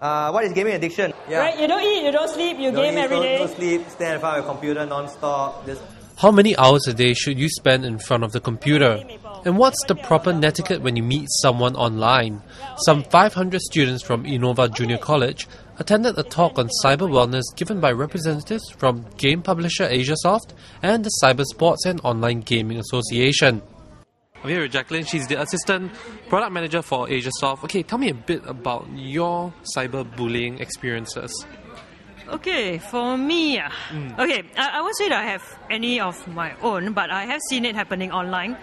Uh, what is gaming addiction? Yeah. Right? You don't eat, you don't sleep, you Don't game eat, every don't- day. don't sleep, stand in front of your computer non-stop. Just How many hours a day should you spend in front of the computer? And what's the proper netiquette when you meet someone online? Some 500 students from Innova Junior College attended a talk on cyber wellness given by representatives from game publisher Asiasoft and the Cyber Sports and Online Gaming Association. I'm here with Jacqueline. She's the assistant product manager for Asiasoft. Okay, tell me a bit about your cyberbullying experiences. Okay, for me, ah, okay, I, I won't say that I have any of my own, but I have seen it happening online,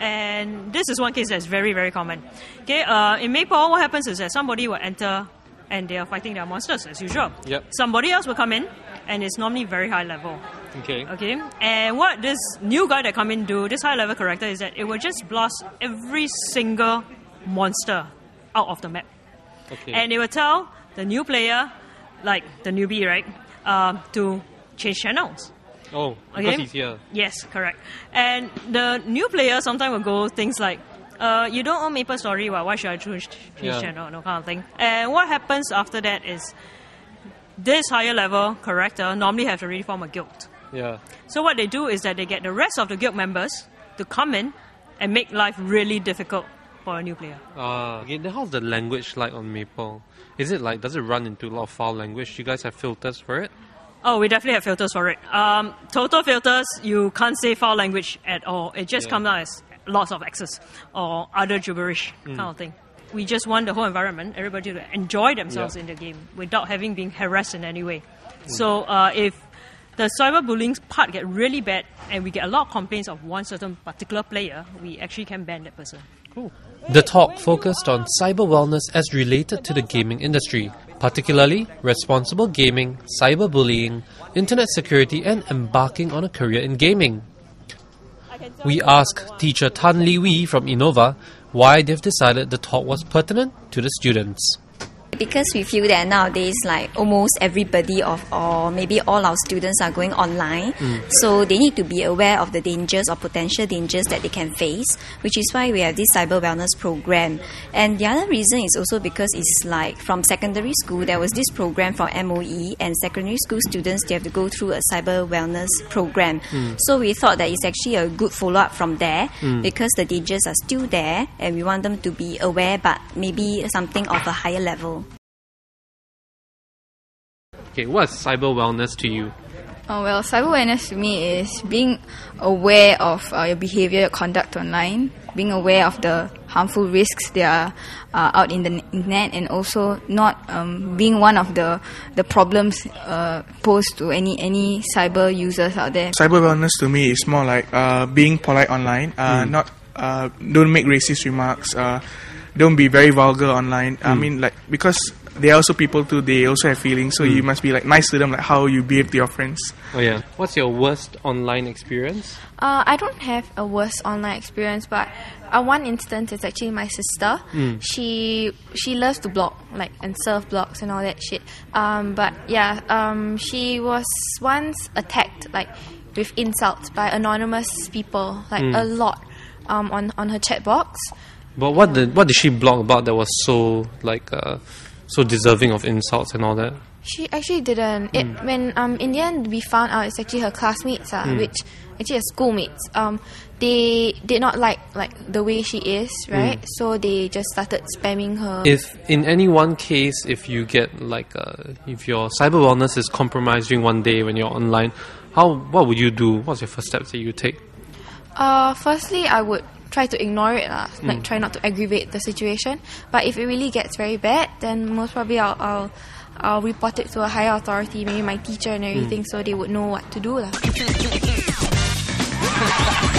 and this is one case that's very, very common. Okay, uh, in Maple, what happens is that somebody will enter, and they are fighting their monsters as usual. Yep. Somebody else will come in, and it's normally very high level. Okay. Okay, and what this new guy that come in do, this high level character, is that it will just blast every single monster out of the map. Okay. And it will tell the new player, like the newbie, right, uh, to change channels. oh, Okay? because he's here. Yes, correct. And the new player sometimes will go things like, uh, you don't own Maple Story, well, why should I choose change Yeah. channel? No kind of thing. And what happens after that is this higher level character normally has already formed a guild. Yeah. So what they do is that they get the rest of the guild members to come in and make life really difficult for a new player. Ah, okay. Then how's the language like on Maple? Is it like does it run into a lot of foul language? You guys have filters for it? Oh, we definitely have filters for it. Um, total filters, you can't say foul language at all. It just Yeah. comes out as lots of X's or other gibberish kind of thing. We just want the whole environment, everybody to enjoy themselves Yeah. in the game without having been harassed in any way. So uh, if the cyberbullying part get really bad and we get a lot of complaints of one certain particular player, we actually can ban that person. Cool. The talk focused on cyber wellness as related to the gaming industry, particularly responsible gaming, cyberbullying, internet security, and embarking on a career in gaming. We asked teacher Tan Li Wee from Innova why they've decided the talk was pertinent to the students. Because we feel that nowadays, like almost everybody of or maybe all our students are going online, mm. so they need to be aware of the dangers or potential dangers that they can face, which is why we have this cyber wellness program. And the other reason is also because it's like from secondary school, there was this program from MOE, and secondary school students they have to go through a cyber wellness program. Mm. So we thought that it's actually a good follow up from there mm. because the dangers are still there, and we want them to be aware, but maybe something of a higher level. Okay, what's cyber wellness to you? Uh, well, cyber awareness to me is being aware of uh, your behavior, your conduct online, being aware of the harmful risks that are uh, out in the internet, and also not um, being one of the the problems uh, posed to any any cyber users out there. Cyber wellness to me is more like uh, being polite online. Uh, Not uh, don't make racist remarks. Uh, don't be very vulgar online. I mean, like because they are also people too. They also have feelings, so you must be like nice to them, like how you behave to your friends. Oh yeah. What's your worst online experience? Uh, I don't have a worse online experience, but uh, one instance is actually my sister. She she loves to blog, like and surf blogs and all that shit. Um, but yeah, um, she was once attacked, like with insults by anonymous people, like a lot, um, on on her chat box. But what did what did she blog about that was so like uh, so deserving of insults and all that? She actually didn't. It when um in the end we found out it's actually her classmates, uh, which actually her schoolmates. Um, they did not like like the way she is, right? So they just started spamming her. If in any one case, if you get like uh, if your cyber wellness is compromised during one day when you're online, how what would you do? What's your first steps that you take? Uh, firstly, I would try to ignore it, uh, mm. like try not to aggravate the situation. But if it really gets very bad, then most probably I'll, I'll, I'll report it to a higher authority, maybe my teacher and everything, mm. so they would know what to do. Uh.